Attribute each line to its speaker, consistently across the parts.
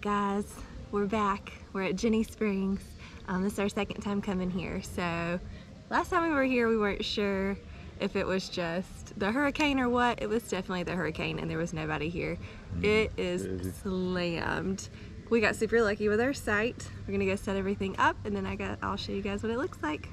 Speaker 1: right, guys, we're back. We're at Ginnie Springs. Um, this is our second time coming here. So last time we were here, we weren't sure if it was just the hurricane or what. It was definitely the hurricane and there was nobody here. It is
Speaker 2: Crazy.
Speaker 1: slammed. We got super lucky with our site. We're gonna go set everything up and then I got, I'll show you guys what it looks like.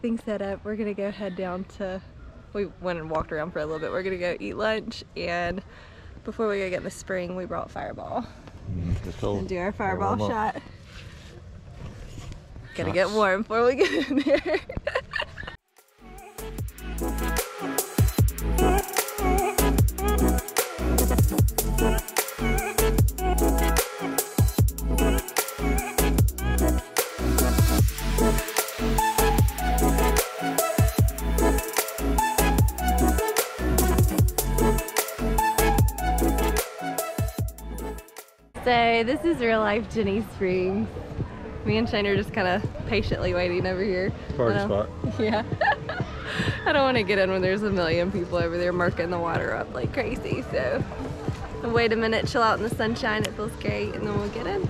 Speaker 1: Everything set up. We're gonna go head down to, we went and walked around for a little bit. We're gonna go eat lunch and before we go get in the spring, we brought Fireball and do our Fireball shot. Gotta get warm before we get in there. So this is real life Ginnie Springs. Me and Shane are just kind of patiently waiting over here.
Speaker 2: Party spot.
Speaker 1: Yeah. I don't want to get in when there's a million people over there marking the water up like crazy. So wait a minute, chill out in the sunshine. It feels great, and then we'll get in.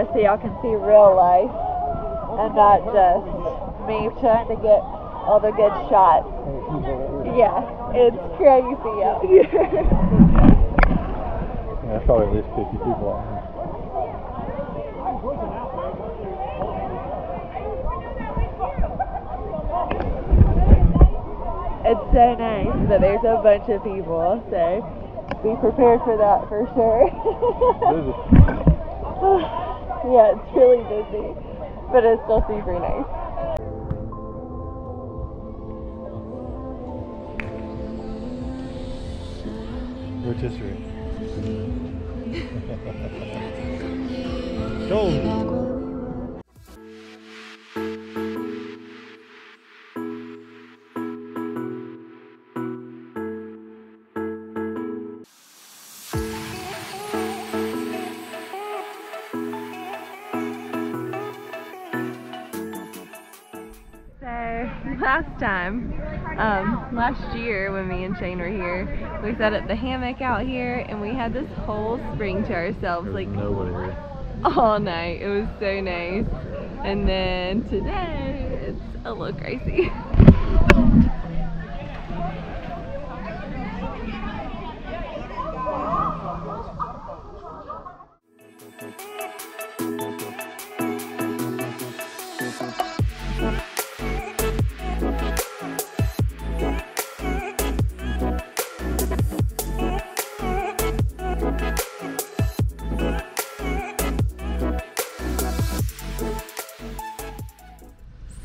Speaker 1: Little so y'all can see real life and not just me trying to get all the good shots. Yeah, it's crazy out here.
Speaker 2: Yeah, there's probably at least 50 people out here.
Speaker 1: it's so nice that there's a bunch of people, so be prepared for that for sure.
Speaker 2: Busy.
Speaker 1: yeah, it's really busy, but it's still super nice.
Speaker 2: Rotisserie. Go!
Speaker 1: Time, um, last year when me and Shane were here, we set up the hammock out here and we had this whole spring to ourselves, like
Speaker 2: nobody here.
Speaker 1: all night. It was so nice. And then today, it's a little crazy.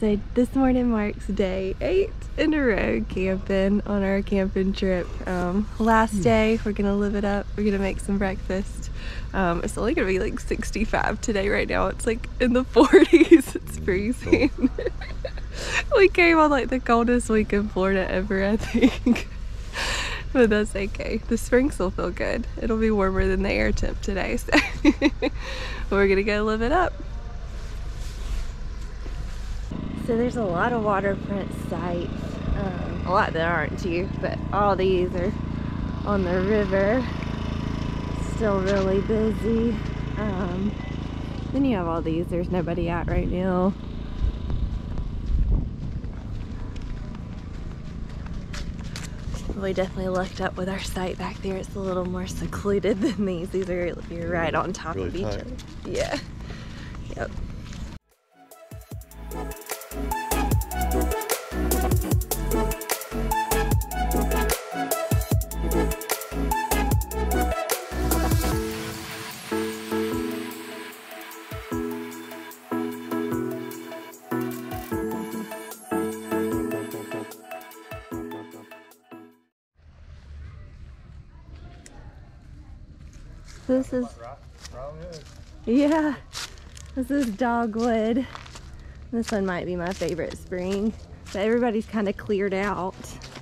Speaker 1: So this morning marks day eight in a row camping on our camping trip. Um, last day, we're gonna live it up. We're gonna make some breakfast. Um, it's only gonna be like 65 today right now. It's like in the 40s. It's freezing. we came on like the coldest week in Florida ever, I think. but that's okay. The springs will feel good. It'll be warmer than the air temp today, so we're gonna go live it up. So there's a lot of waterfront sites. Um, a lot that aren't too, but all these are on the river. Still really busy. Um, then you have all these. There's nobody out right now. We definitely lucked up with our site back there. It's a little more secluded than these. These are you're right on top
Speaker 2: Really
Speaker 1: of each
Speaker 2: tight.
Speaker 1: other. Yeah. Yep. This is yeah. This is dogwood. This one might be my favorite spring. But everybody's kind of cleared out.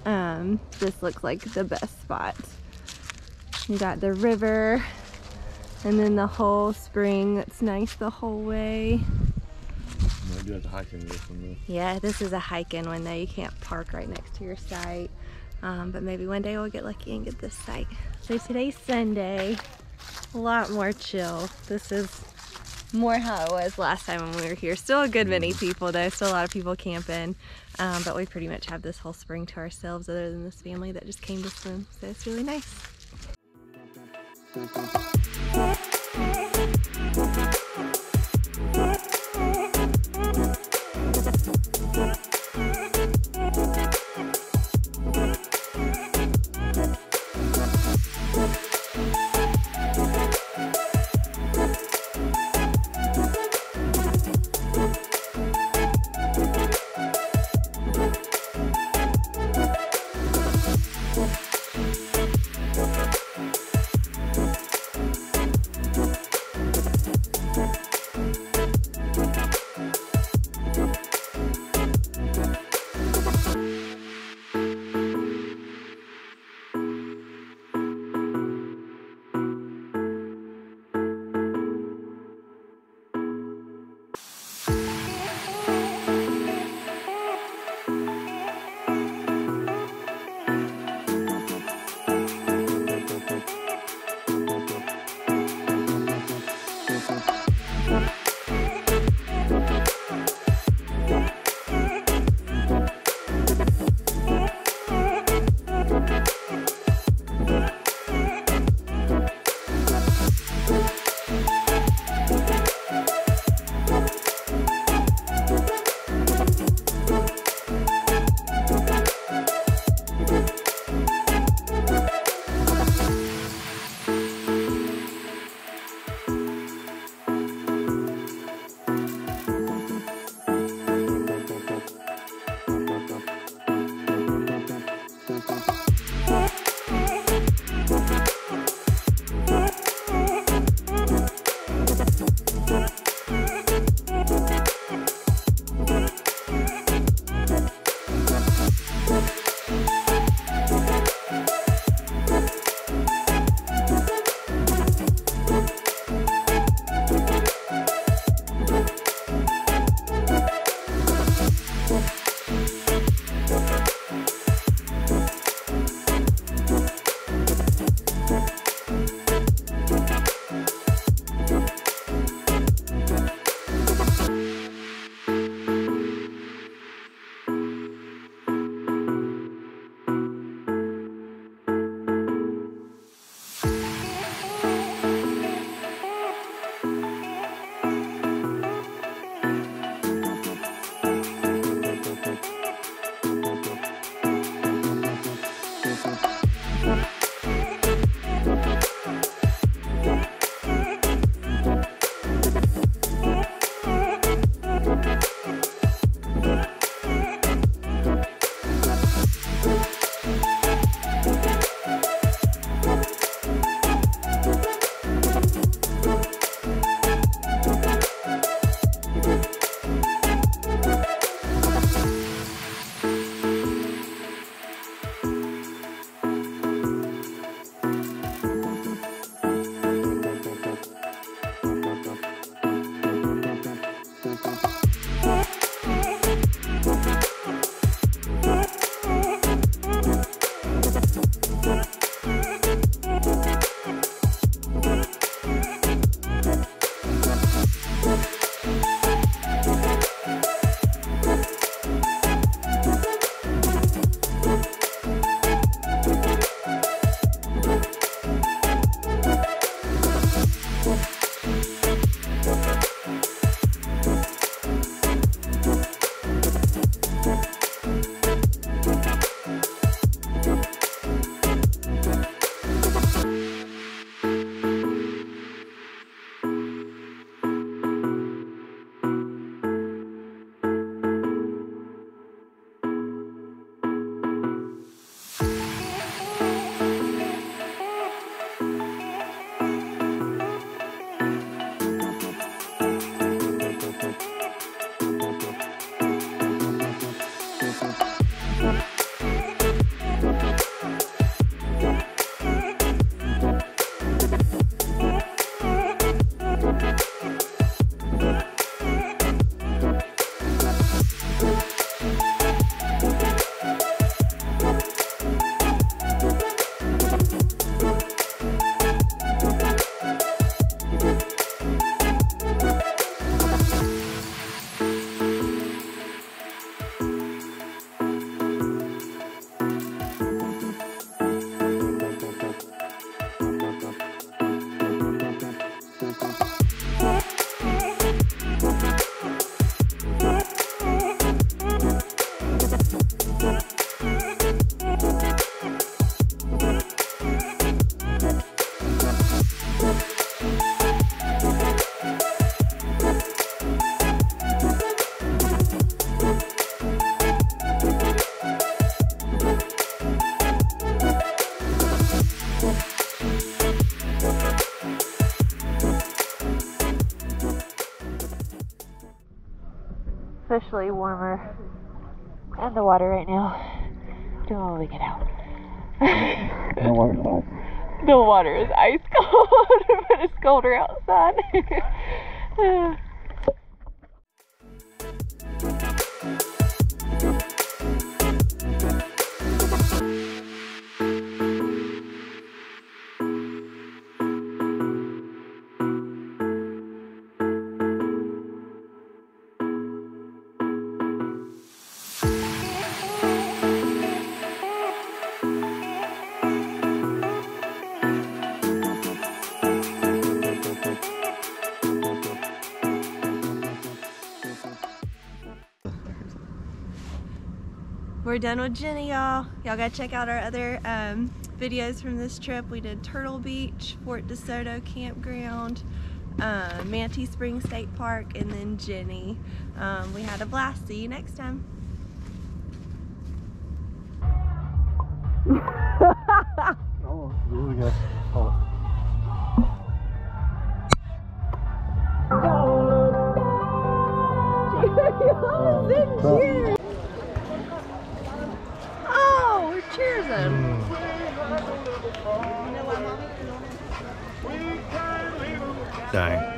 Speaker 1: Um, this looks like the best spot. You got the river and then the whole spring that's nice the whole way.
Speaker 2: Maybe you have to hike into this one.
Speaker 1: Yeah, this is a hiking one though. You can't park right next to your site. Um, but maybe one day we'll get lucky and get this site. So today's Sunday. A lot more chill. This is more how it was last time when we were here. Still a good many people though. Still a lot of people camping. Um, but we pretty much have this whole spring to ourselves other than this family that just came to swim. So it's really nice. Bye. Officially warmer and the water right now. Don't want to get out.
Speaker 2: The water's hot.
Speaker 1: the water is ice cold, but it's colder outside. we're done with Ginnie, y'all. Y'all gotta check out our other um, videos from this trip. We did Turtle Beach, Fort DeSoto Campground, uh, Manatee Springs State Park, and then Ginnie. Um, we had a blast. See you next time.
Speaker 2: Oh, really good. Oh.
Speaker 1: Cheers! Oh,
Speaker 2: là